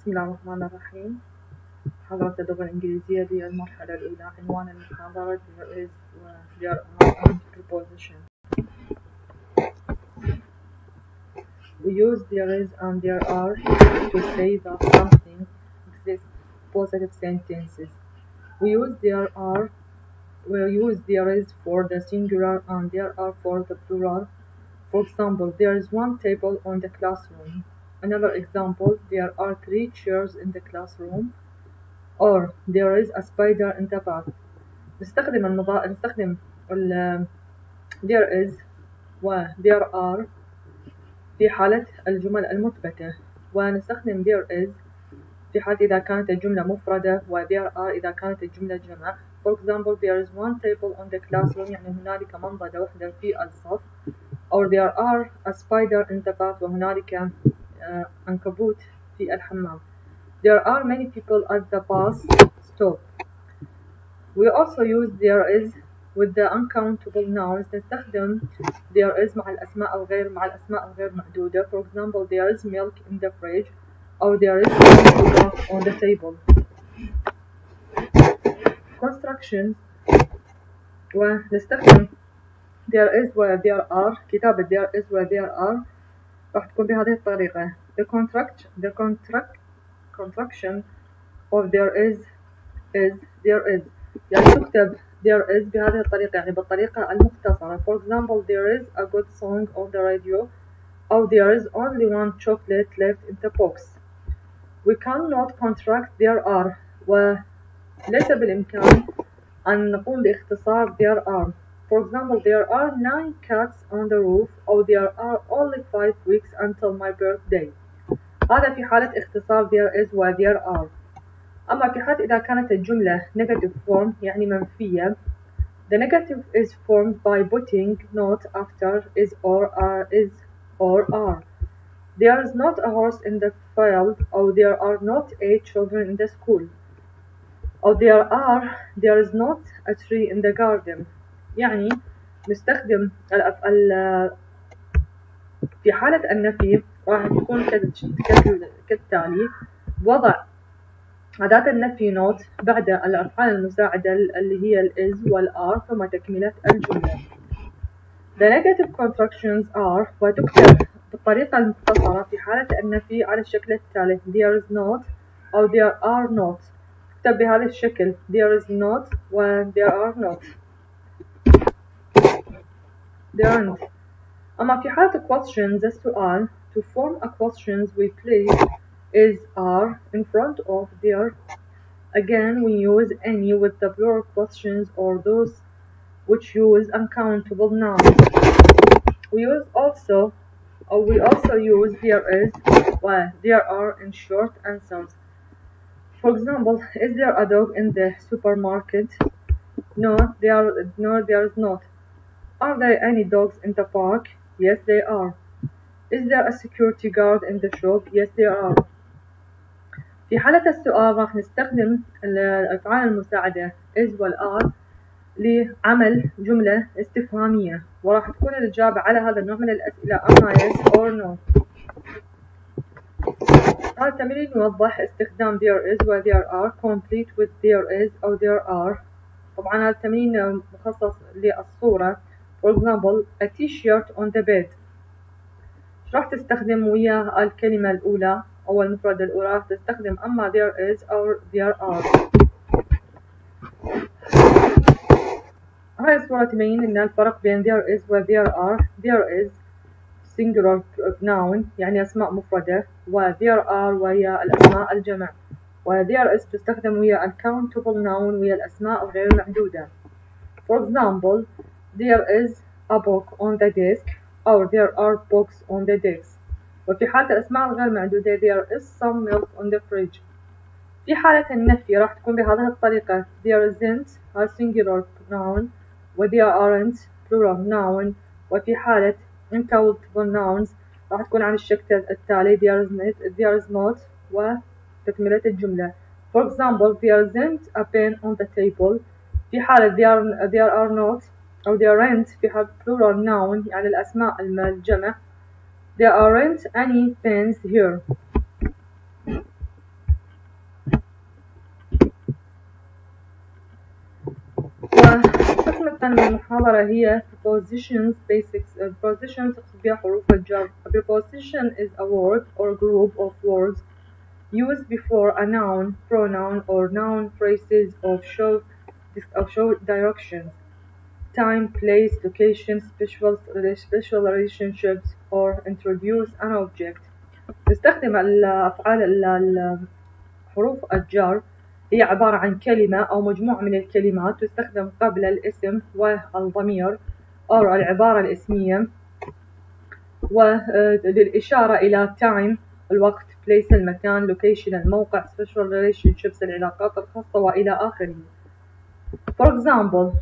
بسم الله الرحمن الرحيم محاضرة اللغة الإنجليزية للمرحلة الأولى عنوان المحاضرة there is و there are and preposition We use there is and there are to say that something exists positive sentences. We use there are we use there is for the singular and there are for the plural. For example, there is one table on the classroom. Another example, there are three chairs in the classroom. Or there is a spider in the bath. نستخدم المضا... نستخدم ال there is و there are في حالة الجمل المثبتة ونستخدم there is في حالة إذا كانت الجملة مفردة و there are إذا كانت الجملة جمع For example, there is one table on the classroom يعني هنالك منضدة وحدة في الصف or there are a spider in the bath وهنالك uh, عنكبوت في الحمام There are many people at the bus stop We also use there is with the uncountable nouns نستخدم there is مع الأسماء الغير مع الأسماء الغير محدودة For example, there is milk in the fridge or there is milk on the table Constructions ونستخدم there is و there are كتابة there is و there are راح تكون بهذه الطريقة the contract the contract contraction of there is is there is يعني تكتب there is بهذه الطريقة يعني بالطريقة المختصرة for example there is a good song on the radio or there is only one chocolate left in the box we cannot contract there are وليس بالإمكان أن نقوم باختصار there are For example, there are nine cats on the roof or there are only five weeks until my birthday. هذا في حالة اختصار there is و there are. أما في حالة إذا كانت الجملة negative form يعني منفية The negative is formed by putting not after is or are is or are. There is not a horse in the field or there are not eight children in the school. Or there are there is not a tree in the garden. يعني نستخدم في حالة النفي راح تكون كالتالي وضع أداة النفي not بعد الأفعال المساعدة اللي هي ال is وال are ثم تكملة الجملة. The negative contractions are وتكتب بالطريقة المختصرة في حالة النفي على الشكل التالي. There is not أو there are not. تكتب بهذا الشكل. There is not و there are not. There aren't. أما في حالة questions السؤال to form a questions we place is are in front of there. Again, we use any with the plural questions or those which use uncountable nouns. We use also or we also use there is well there are in short answers. For example, is there a dog in the supermarket? No, there no there is not. Are there any dogs in the park? Yes, there are. Is there a security guard in the shop? Yes, there are. في حالة السؤال راح نستخدم الأفعال المساعدة is وال are لعمل جملة استفهامية وراح تكون الإجابة على هذا النوع من الأسئلة أما yes or no. هذا التمرين يوضح استخدام there is و there are complete with there is أو there are طبعا هذا التمرين مخصص للصورة For example, a t-shirt on the bed. راح تستخدم ويا الكلمة الأولى أو المفردة الأولى راح تستخدم أما there is أو there are. هاي الصورة تبين إن الفرق بين there is و there are. There is singular noun يعني أسماء مفردة و there are وهي الأسماء الجمع. و there is تستخدم ويا uncountable noun ويا الأسماء الغير محدودة. For example, there is a book on the desk or there are books on the desk وفي حالة الأسماء الغير معدودة there is some milk on the fridge في حالة النفي راح تكون بهذه الطريقة there isn't a singular noun و there aren't plural noun وفي حالة uncountable nouns راح تكون على الشكل التالي there is not there is not وتكملة الجملة for example there isn't a pen on the table في حالة there, there are not أو there aren't في have plural noun يعني الأسماء الملجمة. There aren't any things here. وحكمة المحاضرة هي basics uh, preposition حروف الجر. A preposition is a word or group of words used before a noun pronoun or noun phrases of show of show directions. Time place location special special relationships or introduce an object. نستخدم الأفعال ال- ال- حروف الجر. هي عبارة عن كلمة أو مجموعة من الكلمات تستخدم قبل الاسم والضمير أو العبارة الإسمية وللإشارة إلى time الوقت place المكان location الموقع special relationships العلاقات الخاصة وإلى آخره. For example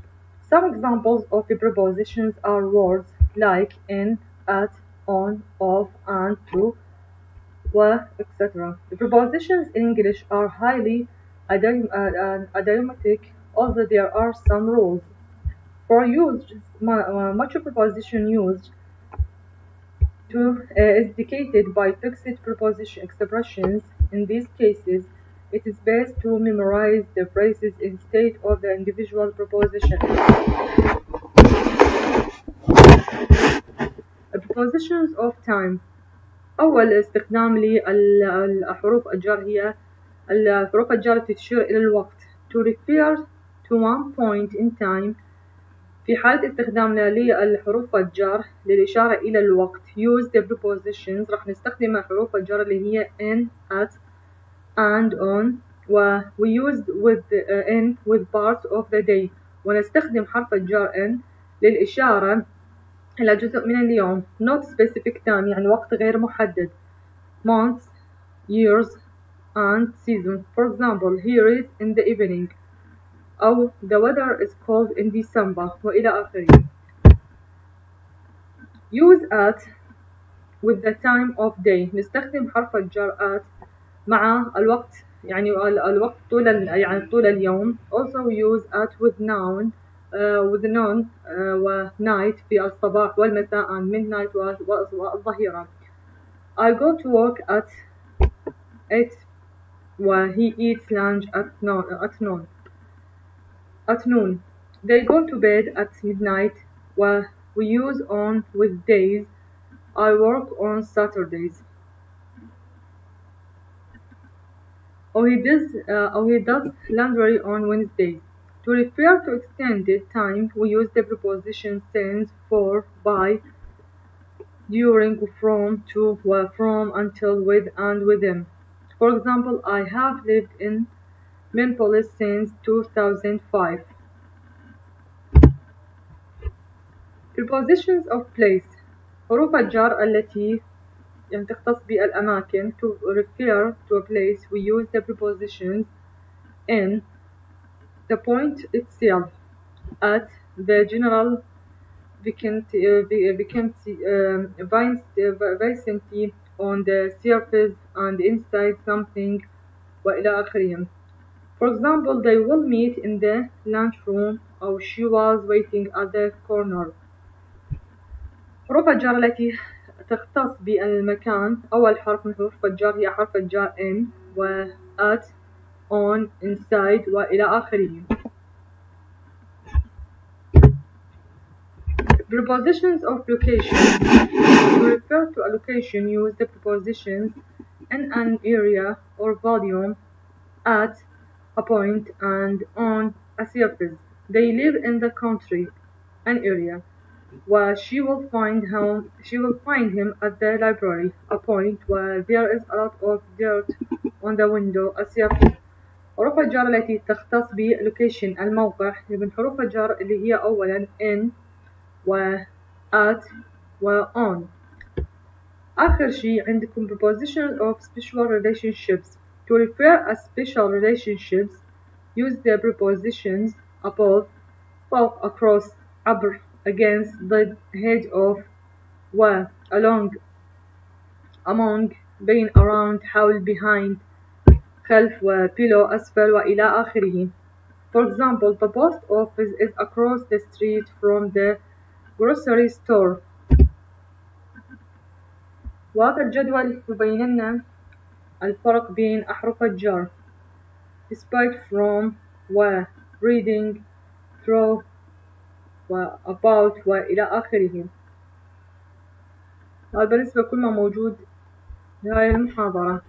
some examples of the prepositions are words like in at on of and to و etc. The prepositions in English are highly uh, uh, idiomatic, although there are some rules. For use, mu- uh, much of preposition used to uh, is indicated by fixed preposition expressions. In these cases, it is best to memorize the phrases instead of the individual preposition. The prepositions of time أول استخدام للحروف الجر هي الحروف الجر تشير إلى الوقت to refer to one point in time في حالة استخدامنا للحروف الجر للإشارة إلى الوقت use the prepositions راح نستخدم حروف الجر اللي هي in at and on و we used with uh, in with parts of the day ونستخدم حرف الجر in للإشارة إلى جزء من اليوم not specific time يعني وقت غير محدد months years and seasons for example here is in the evening أو the weather is cold in December وإلى آخره use at with the time of day نستخدم حرف الجر at مع الوقت يعني ال- الوقت طول ال- يعني طول اليوم also use at with noun uh, with noun uh, و night في الصباح والمساء and midnight و- و- والظهيرة I go to work at 8 و he eats lunch at noon at noon at noon they go to bed at midnight و we use on with days I work on Saturdays or he does uh, or he does laundry on Wednesdays. To refer to extended time, we use the preposition since, for, by, during, from, to, were, from, until, with, and within. For example, I have lived in Minneapolis since 2005. Prepositions of place حروف الجر التي يعني تختص بالأماكن to refer to a place we use the prepositions in the point itself at the general vacancy, uh, va- vacancy um, vacancy, uh, vacancy on the surface and inside something وإلى آخره For example, they will meet in the lunchroom أو she was waiting at the corner حروف الجر التي تختص بالمكان أول حرف من حروف الجر هي حرف الجر in و at on inside وإلى آخره Prepositions of location To refer to a location use the prepositions in an area or volume at a point and on a surface They live in the country an area where she will find him she will find him at the library a point where there is a lot of dirt on the window a surface حروف الجر التي تختص بلوكيشن الموقع من حروف الجر اللي هي أولا in و at و on آخر شيء عندكم preposition of special relationships to refer a special relationships use the prepositions above فوق across عبر against the head of و along among بين around حول behind خلف و below أسفل وإلى آخره For example, the post office is across the street from the grocery store. وهذا الجدول يبين لنا الفرق بين أحرف الجر despite from و reading through و about وإلى آخره. هذا بالنسبة لكل ما موجود في هاي المحاضرة.